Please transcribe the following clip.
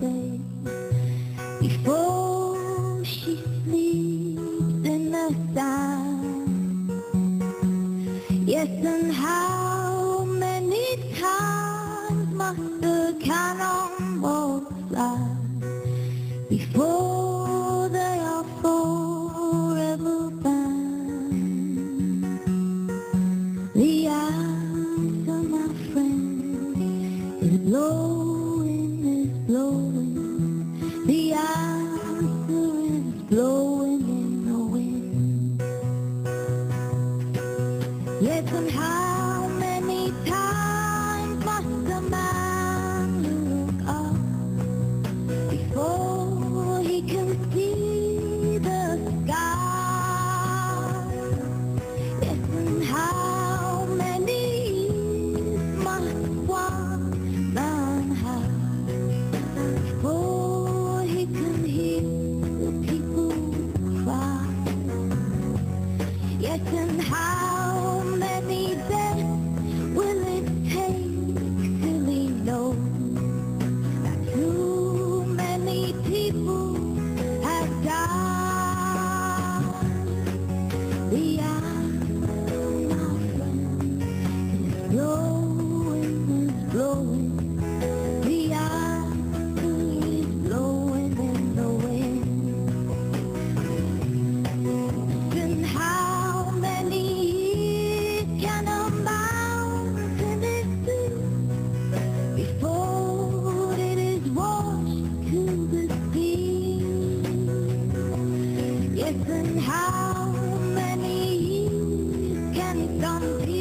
sail before she sleeps in the sand? Yes, and how many times must the cannonballs fly before they are forever banned? The answer, my friend, is blowing. The answer is blowing in the wind. Yes, and and how many will it take till that too many people have died? My friend, how many years can some